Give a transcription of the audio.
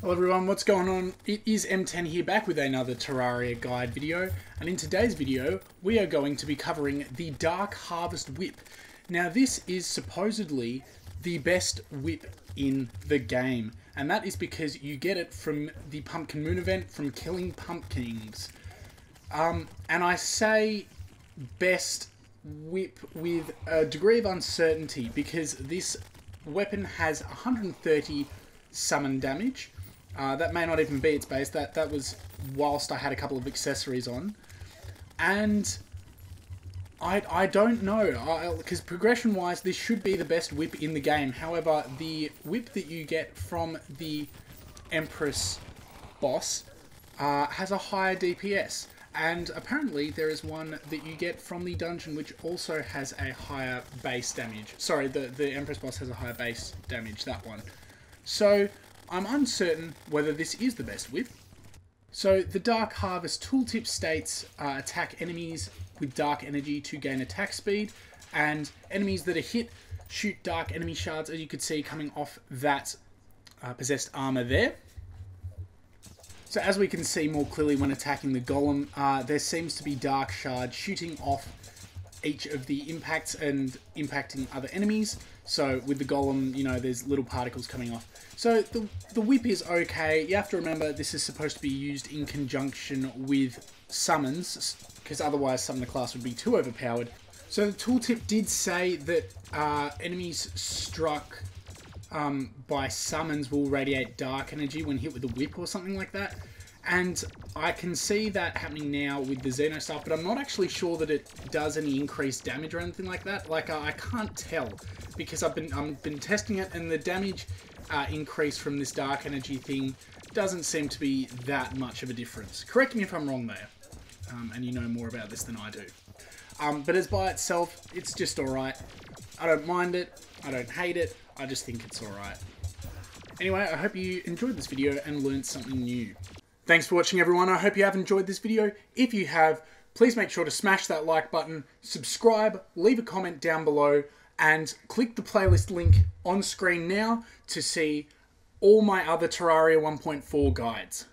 Hello everyone, what's going on? It is MTEN here back with another Terraria guide video and in today's video we are going to be covering the Dark Harvest Whip. Now this is supposedly the best whip in the game and that is because you get it from the Pumpkin Moon event from killing pumpkins. Um, and I say best whip with a degree of uncertainty because this weapon has 130 summon damage uh, that may not even be its base. That that was whilst I had a couple of accessories on, and I I don't know because progression wise this should be the best whip in the game. However, the whip that you get from the Empress boss uh, has a higher DPS. And apparently there is one that you get from the dungeon which also has a higher base damage. Sorry, the, the Empress boss has a higher base damage, that one. So I'm uncertain whether this is the best whip. So the Dark Harvest tooltip states uh, attack enemies with dark energy to gain attack speed, and enemies that are hit shoot dark enemy shards, as you could see coming off that uh, possessed armor there. So as we can see more clearly when attacking the golem, uh, there seems to be dark shards shooting off each of the impacts and impacting other enemies. So with the golem, you know, there's little particles coming off. So the, the whip is okay. You have to remember this is supposed to be used in conjunction with summons, because otherwise summon the class would be too overpowered. So the tooltip did say that uh, enemies struck um, by summons will radiate dark energy when hit with a whip or something like that. And I can see that happening now with the Xeno Staff, but I'm not actually sure that it does any increased damage or anything like that. Like, uh, I can't tell because I've been I've been testing it, and the damage uh, increase from this dark energy thing doesn't seem to be that much of a difference. Correct me if I'm wrong there, um, and you know more about this than I do. Um, but as by itself, it's just alright. I don't mind it, I don't hate it, I just think it's alright. Anyway, I hope you enjoyed this video and learned something new. Thanks for watching everyone. I hope you have enjoyed this video. If you have, please make sure to smash that like button, subscribe, leave a comment down below, and click the playlist link on screen now to see all my other Terraria 1.4 guides.